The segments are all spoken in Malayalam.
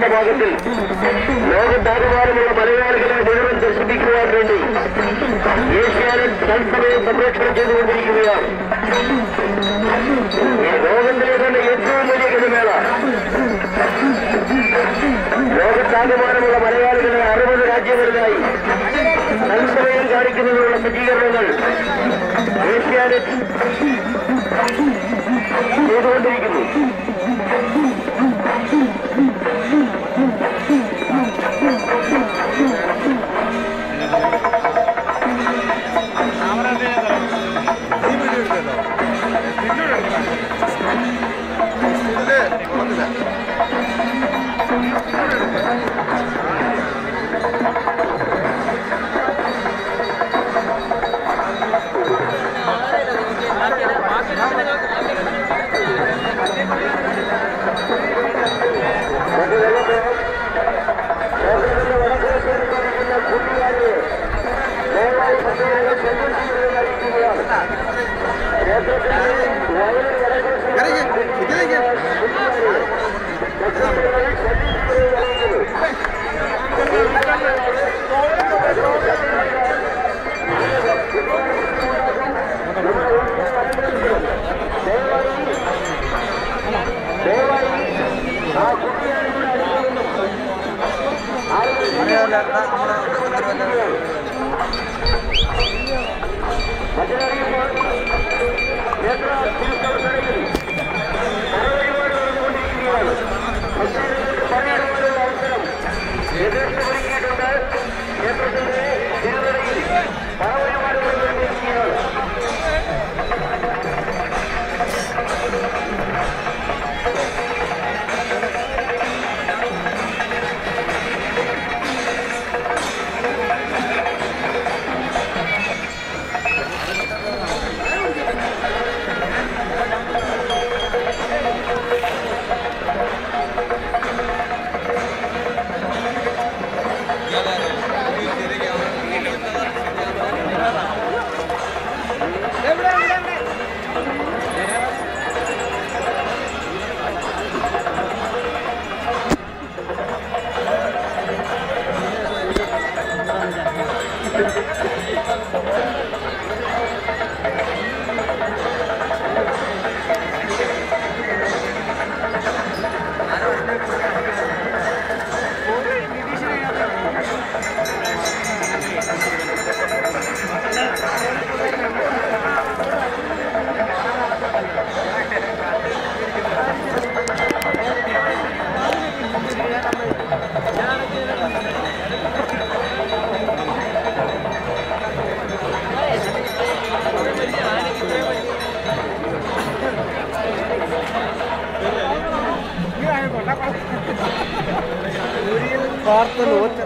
എന്ന ഭാഗത്തിൽ ലോകത്താകമാനമുള്ള മലയാളികളെ മുഴുവൻ ദർശിപ്പിക്കുവാൻ വേണ്ടി ഏഷ്യാനെറ്റ് തത്സമയം സംരക്ഷണം ചെയ്തുകൊണ്ടിരിക്കുകയാണ്. ലോകത്തിലെ തന്നെ ഏറ്റവും വലിയ ഗതിമേള. ലോകത്താകമാനമുള്ള മലയാളികളെ അറുപത് രാജ്യങ്ങളിലായി തത്സമയം കാണിക്കുന്നതിനുള്ള സജ്ജീകരണങ്ങൾ ഏഷ്യാനെറ്റ് ചെയ്തുകൊണ്ടിരിക്കുന്നു. Gracias. Lên lên lên lên. കാർത്തലോറ്റ്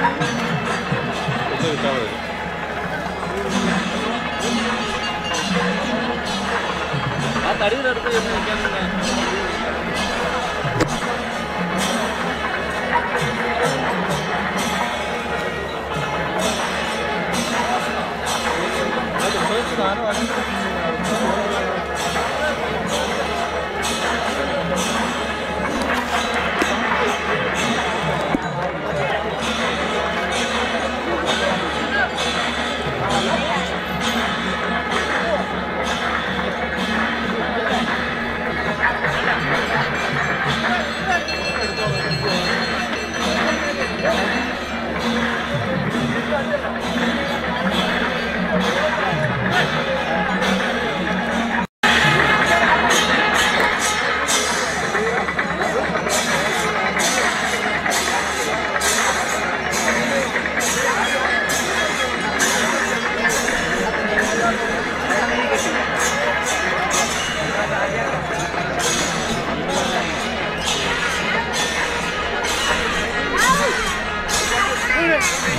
这个待会儿。ఆ తడి నడిపోయింది అది పోతున్నాను అది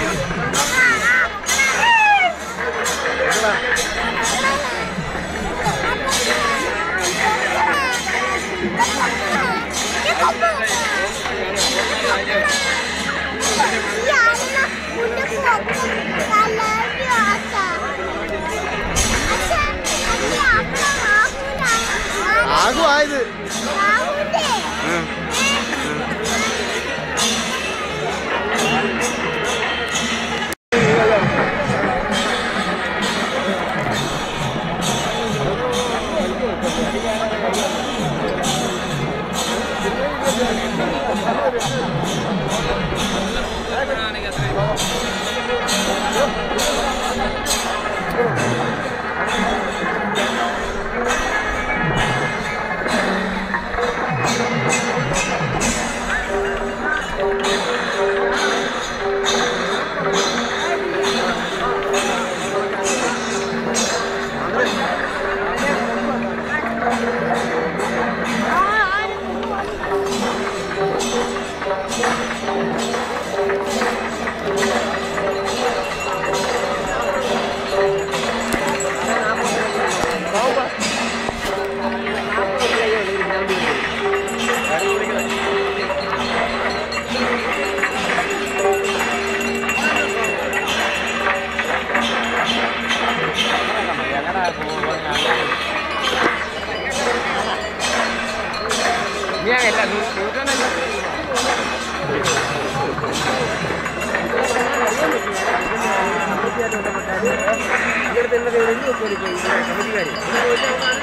我不怕啦我不これいれ